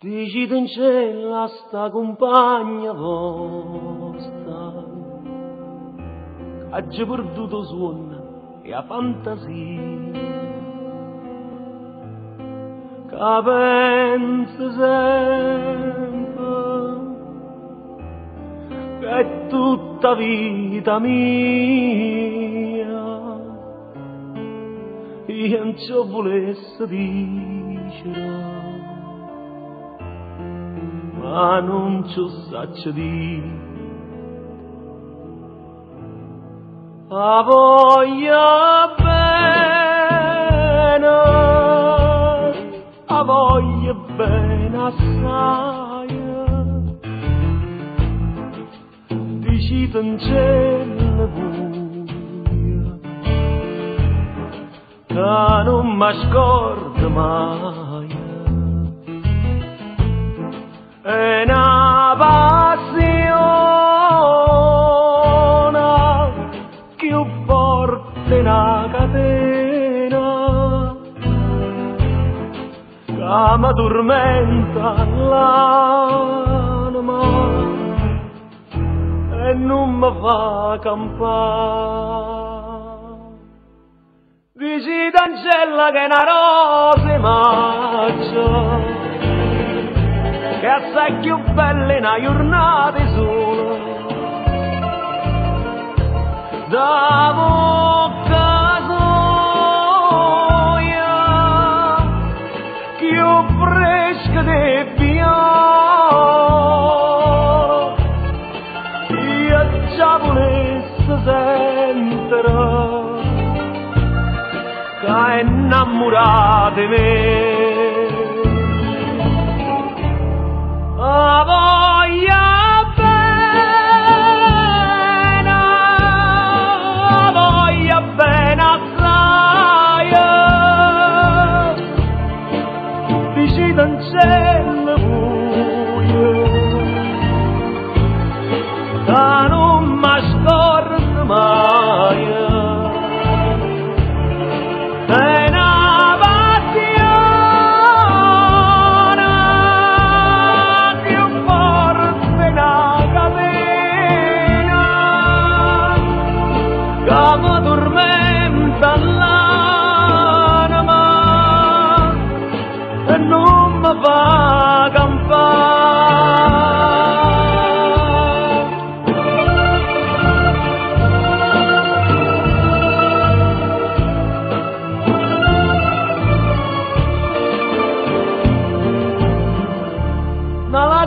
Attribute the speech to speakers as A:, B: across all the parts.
A: Dici in cielo a sta compagna vostra ha già perduto suono e a fantasia che pensa sempre che è tutta vita mia. Io non ci volesse dire ma non ci saccio di. A voglia bene a voglia bene assai. Dicite in cielo buia che non mi scordo mai una passione più forte una catena. Che mi tormenta l'anima e non mi fa campare. Dici d'angella che è una rosa maggio che assai più belle una giornata sola da bocca più fresca di viola io già è me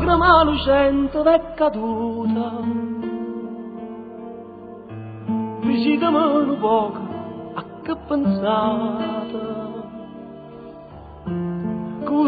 A: lacrima lucente è caduta. Vicino un poco a che pensate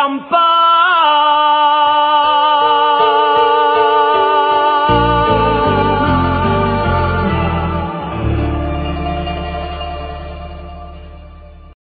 A: Come back.